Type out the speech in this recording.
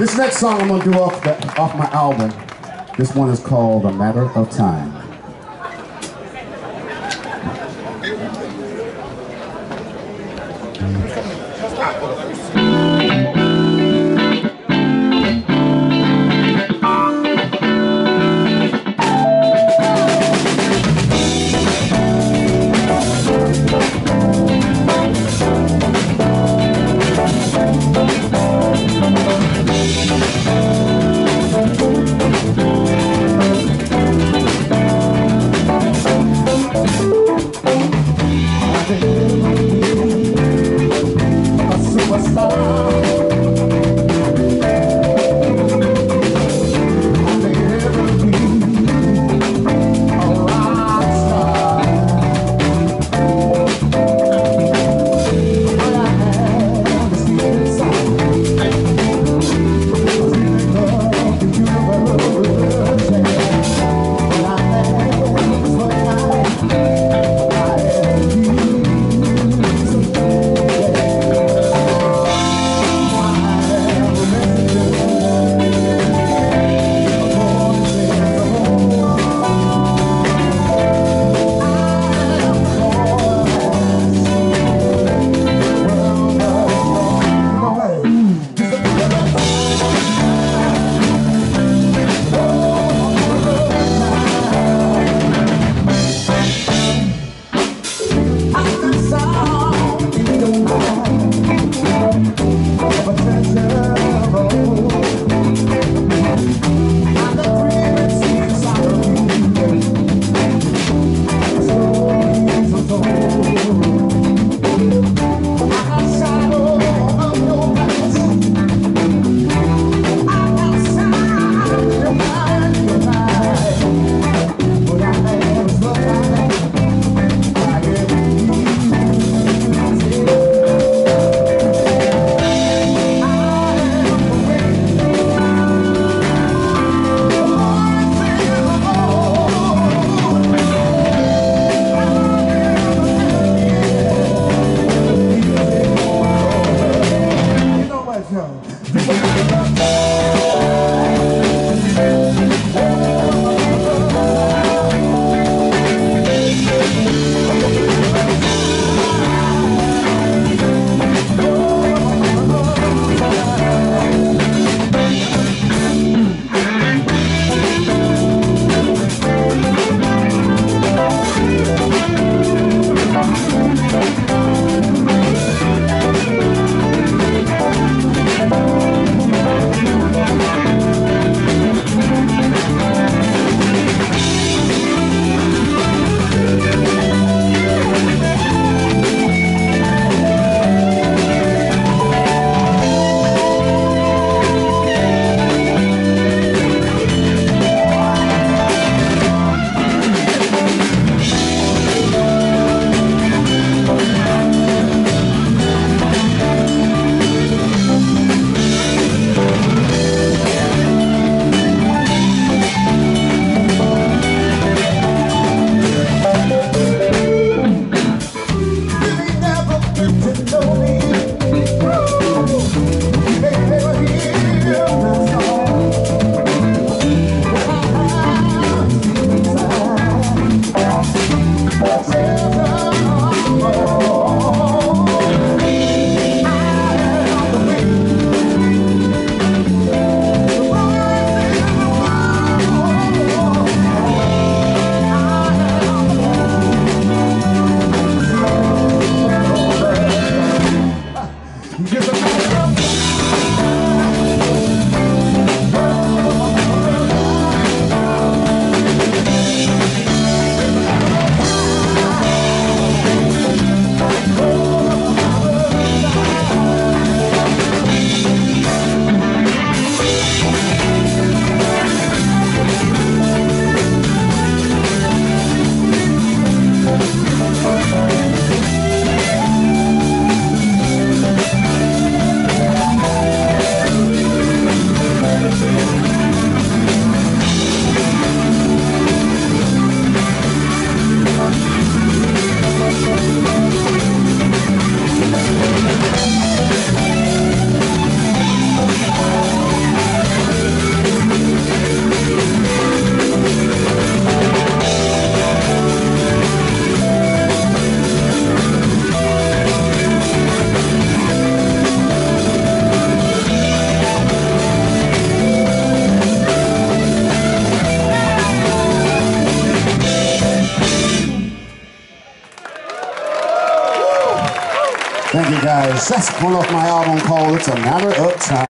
This next song I'm gonna do off the off my album. This one is called A Matter of Time. Guys. That's one off my album called It's a Matter of Time.